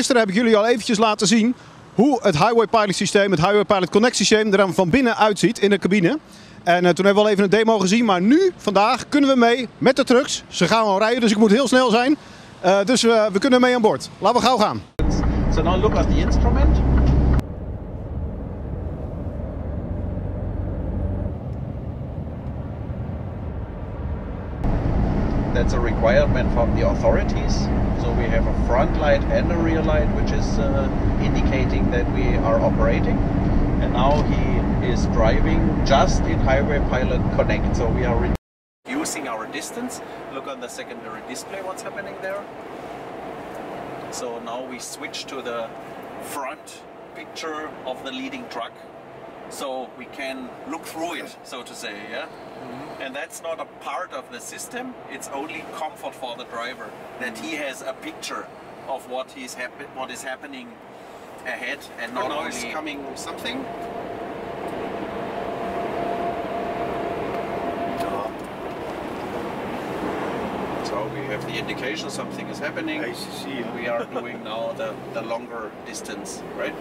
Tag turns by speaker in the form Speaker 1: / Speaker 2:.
Speaker 1: gisteren heb ik jullie al eventjes laten zien hoe het Highway Pilot systeem, het Highway Pilot Connect systeem er van binnen uitziet in de cabine. En eh, toen hebben we al even een demo gezien, maar nu, vandaag, kunnen we mee met de trucks. Ze gaan al rijden, dus ik moet heel snel zijn. Eh, dus we, we kunnen mee aan boord. Laten we gauw gaan.
Speaker 2: So now look at the instrument. That's a requirement from the authorities. So we have a front light and a rear light, which is uh, indicating that we are operating. And now he is driving just in Highway Pilot Connect. So we are reducing our distance. Look on the secondary display what's happening there. So now we switch to the front picture of the leading truck so we can look through it so to say yeah? Mm-hmm. And that's not a part of the system. It's only comfort for the driver that he mm-hmm. has a picture of what is happen what is happening ahead and not only
Speaker 3: coming something.
Speaker 2: so we have the indication something is happening.
Speaker 3: I see.
Speaker 2: we are doing now the, the longer distance right